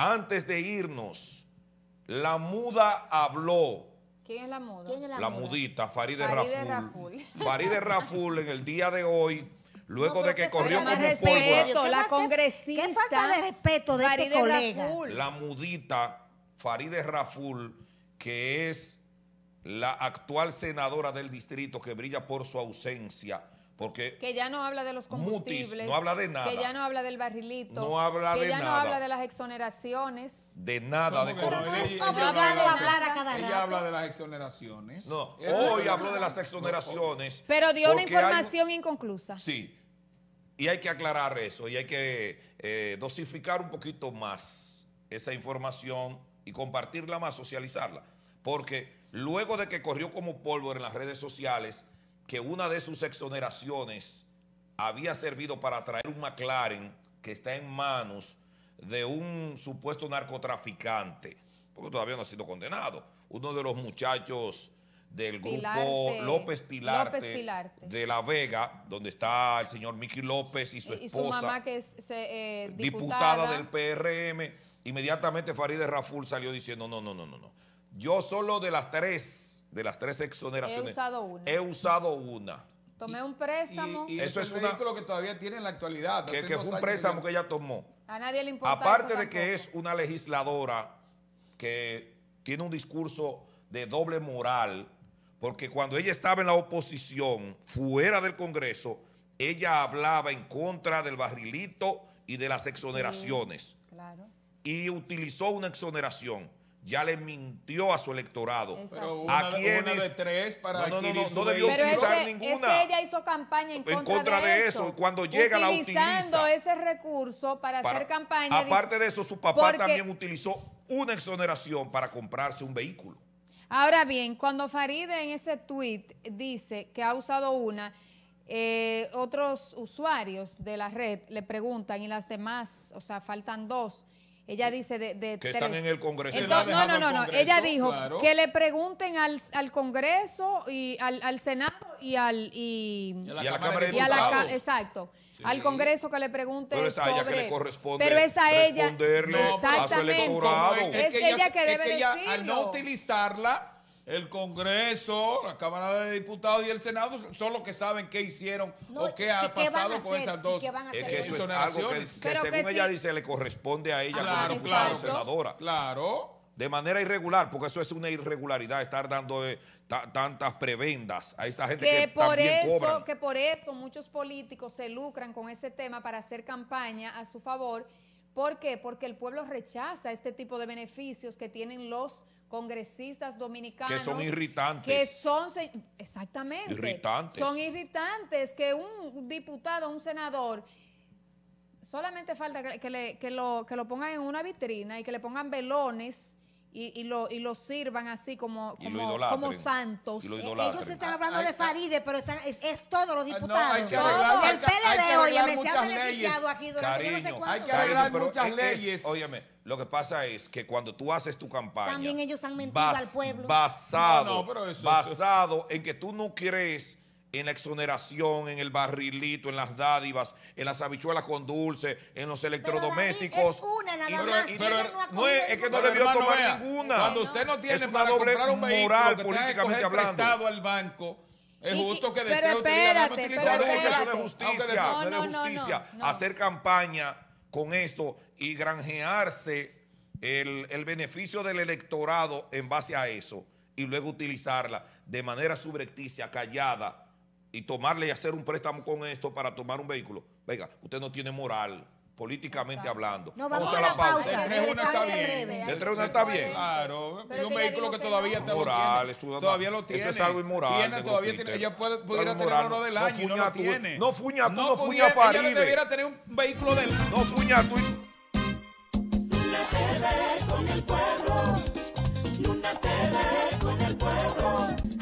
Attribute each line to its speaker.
Speaker 1: Antes de irnos, la muda habló.
Speaker 2: ¿Quién es la muda?
Speaker 3: ¿Quién es la,
Speaker 1: La
Speaker 3: muda?
Speaker 1: mudita, Faride
Speaker 2: Faride
Speaker 1: Raful.
Speaker 2: Raful.
Speaker 1: Faride Raful en el día de hoy, luego
Speaker 3: No,
Speaker 1: de que
Speaker 3: qué
Speaker 1: corrió
Speaker 3: falta
Speaker 1: como
Speaker 3: de
Speaker 1: pólvora,
Speaker 2: respeto.
Speaker 3: ¿Qué
Speaker 2: la congresista
Speaker 3: Qué falta de respeto de este
Speaker 2: Faride
Speaker 3: colega.
Speaker 2: Raful.
Speaker 1: la mudita Faride Raful, que es la actual senadora del distrito que brilla por su ausencia, porque
Speaker 2: Que ya no habla de los
Speaker 1: Mutis,
Speaker 2: combustibles.
Speaker 1: no habla de nada.
Speaker 2: Que ya no habla del barrilito.
Speaker 1: No habla
Speaker 2: que
Speaker 1: de
Speaker 2: ya no habla de las exoneraciones.
Speaker 1: de nada de.
Speaker 3: Pero no
Speaker 1: corrupción.
Speaker 3: es
Speaker 4: Ella- ella
Speaker 3: obligado
Speaker 4: habla de
Speaker 3: a hablar a cada
Speaker 4: Ella habla de las exoneraciones.
Speaker 1: No,
Speaker 4: Eso
Speaker 1: hoy habló de las exoneraciones.
Speaker 2: Pero dio una
Speaker 1: hay
Speaker 2: información inconclusa.
Speaker 1: Sí, y hay que aclarar eso y hay que eh, dosificar un poquito más esa información y compartirla más, socializarla. Porque luego de que corrió como pólvora en las redes sociales que una de sus exoneraciones había servido para traer un McLaren que está en manos de un supuesto narcotraficante, porque todavía no ha sido condenado, uno de los muchachos del grupo
Speaker 2: Pilarte.
Speaker 1: López Pilarte,
Speaker 2: López Pilarte.
Speaker 1: de La Vega, donde está el señor Miki López y su
Speaker 2: Y, y su
Speaker 1: esposa,
Speaker 2: mamá que es se- eh,
Speaker 1: diputada.
Speaker 2: diputada,
Speaker 1: del PRM, inmediatamente Farideh Raful salió diciendo, no, no, no, no, no. Yo solo de las tres, de las tres exoneraciones,
Speaker 2: He usado una.
Speaker 1: he usado una.
Speaker 2: Tomé un préstamo.
Speaker 4: Y, y
Speaker 1: Eso
Speaker 4: eso
Speaker 1: es un
Speaker 4: vehículo que todavía tiene en la actualidad.
Speaker 1: Que, fue un préstamo que ella tomó.
Speaker 2: a nadie le importa
Speaker 1: Aparte
Speaker 2: eso
Speaker 1: de que es una legisladora que tiene un discurso de doble moral, porque cuando ella estaba en la oposición, fuera del Congreso, ella hablaba en contra del barrilito y de las exoneraciones.
Speaker 2: Claro.
Speaker 1: Y utilizó una exoneración. Ya le mintió a su electorado.
Speaker 4: Pero una,
Speaker 1: ¿A
Speaker 4: de-
Speaker 1: quiénes?
Speaker 4: una de tres para
Speaker 1: No, no, no, no, debió utilizar
Speaker 2: que, es
Speaker 1: ninguna.
Speaker 2: que ella hizo campaña en
Speaker 1: En
Speaker 2: contra,
Speaker 1: de eso. Cuando llega, la
Speaker 2: Utilizando
Speaker 1: utiliza.
Speaker 2: ese recurso para,
Speaker 1: Para-
Speaker 2: hacer campaña.
Speaker 1: Aparte de eso, su papá
Speaker 2: Porque-
Speaker 1: también utilizó una exoneración para comprarse un vehículo.
Speaker 2: Ahora bien, cuando Faride en ese tweet dice que ha usado una, eh, otros usuarios de la red le preguntan y las demás, o sea, faltan dos. Ella dice de, de
Speaker 1: Que
Speaker 2: tres.
Speaker 1: están en el Congreso.
Speaker 2: Entonces, no, no, no, no. Ella dijo
Speaker 4: claro.
Speaker 2: que le pregunten al, al Congreso y al, al Senado y al y,
Speaker 4: Y a la
Speaker 1: Y a la
Speaker 4: Cámara de
Speaker 2: y a la exacto.
Speaker 4: Sí.
Speaker 2: Al Congreso que le pregunte
Speaker 1: Pero es a ella que
Speaker 2: sobre-
Speaker 1: le corresponde
Speaker 2: Pero es a ella.
Speaker 1: responderle
Speaker 4: a su
Speaker 2: exactamente.
Speaker 1: electorado.
Speaker 2: Es, ella, que debe
Speaker 4: es que ella,
Speaker 2: decirlo.
Speaker 4: al no utilizarla, el Congreso, la Cámara de Diputados y el Senado son los que saben qué hicieron
Speaker 3: No,
Speaker 4: o qué ha
Speaker 3: qué van a
Speaker 4: pasado con
Speaker 3: hacer,
Speaker 4: esas
Speaker 3: y
Speaker 4: dos
Speaker 3: qué van a
Speaker 1: Es
Speaker 3: hacer
Speaker 1: que eso es algo que,
Speaker 4: exoneraciones.
Speaker 1: que según ella
Speaker 2: sí.
Speaker 1: dice le corresponde a ella como
Speaker 4: Claro,
Speaker 1: diputada
Speaker 4: claro.
Speaker 1: o senadora.
Speaker 4: Claro.
Speaker 1: De manera irregular, porque eso es una irregularidad, estar dando ta- tantas prebendas a esta gente que,
Speaker 2: que por
Speaker 1: también
Speaker 2: eso
Speaker 1: cobran.
Speaker 2: que por eso muchos políticos se lucran con ese tema para hacer campaña a su favor ¿Por qué? Porque el pueblo rechaza este tipo de beneficios que tienen los congresistas dominicanos.
Speaker 1: Que son irritantes.
Speaker 2: Que son, exactamente.
Speaker 1: Irritantes.
Speaker 2: Son irritantes que un diputado, un senador, solamente falta que le- que lo, que lo pongan en una vitrina y que le pongan velones y, y lo, y lo sirvan así como,
Speaker 1: Y lo
Speaker 2: como, como santos.
Speaker 1: Y lo
Speaker 3: Eh. Ellos están
Speaker 4: Ah,
Speaker 3: hablando
Speaker 4: hay
Speaker 3: de Faride, pero están, es, es todos los
Speaker 4: Ah, no,
Speaker 3: diputados.
Speaker 4: hay que
Speaker 3: Todos.
Speaker 4: arreglar-
Speaker 3: el PLD, oye, se
Speaker 4: muchas
Speaker 3: ha beneficiado
Speaker 4: leyes.
Speaker 3: aquí durante yo no sé
Speaker 1: Cariño,
Speaker 3: cuánto.
Speaker 4: Hay que arreglar
Speaker 1: pero
Speaker 4: muchas
Speaker 1: es- es-
Speaker 4: leyes.
Speaker 1: óyeme, lo que pasa es que cuando tú haces tu campaña.
Speaker 3: También ellos han mentido al pueblo.
Speaker 1: Basado,
Speaker 4: No, no, pero eso-
Speaker 1: basado en que tú no crees en la exoneración, en el barrilito, en las dádivas, en las habichuelas con dulce, en los electrodomésticos.
Speaker 3: es una nada más,
Speaker 1: y- pero
Speaker 3: no
Speaker 1: es, que no debió
Speaker 4: hermano,
Speaker 1: tomar
Speaker 4: vea,
Speaker 1: ninguna.
Speaker 4: Cuando usted no tiene
Speaker 1: Es una
Speaker 4: para
Speaker 1: doble
Speaker 4: comprar un vehículo
Speaker 1: moral,
Speaker 4: tenga que
Speaker 1: políticamente hablando.
Speaker 4: prestado al banco, es justo que
Speaker 2: pero
Speaker 4: después
Speaker 2: espérate,
Speaker 4: utilizar
Speaker 2: pero
Speaker 1: eso
Speaker 2: espérate.
Speaker 1: no es justicia,
Speaker 2: No,
Speaker 1: de justicia.
Speaker 2: no, no.
Speaker 1: Hacer campaña con esto y granjearse el, el beneficio del electorado en base a eso y luego utilizarla de manera subrepticia, callada y tomarle y hacer un préstamo con esto para tomar un vehículo. Venga, usted no tiene moral, políticamente
Speaker 2: Exacto.
Speaker 1: hablando.
Speaker 3: No, vamos a la pausa.
Speaker 4: Entre
Speaker 3: se
Speaker 4: una
Speaker 3: les
Speaker 4: está
Speaker 3: hace
Speaker 4: bien.
Speaker 1: de una está bien.
Speaker 4: Claro,
Speaker 2: Pero
Speaker 4: y un vehículo que
Speaker 2: que
Speaker 4: todavía
Speaker 2: no.
Speaker 4: lo
Speaker 1: Moral,
Speaker 4: tiene.
Speaker 1: eso
Speaker 4: todavía lo tiene.
Speaker 1: Eso es algo inmoral.
Speaker 4: Tiene, todavía tiene, ella puede, pudiera tener uno del
Speaker 1: No
Speaker 4: año y no
Speaker 1: fuña
Speaker 4: lo
Speaker 1: tú,
Speaker 4: tiene.
Speaker 1: no fuña tú, no fuña
Speaker 4: pudiera-
Speaker 1: Faride.
Speaker 4: Ella debiera tener un vehículo del
Speaker 1: No fuña tú.
Speaker 5: La con el pueblo.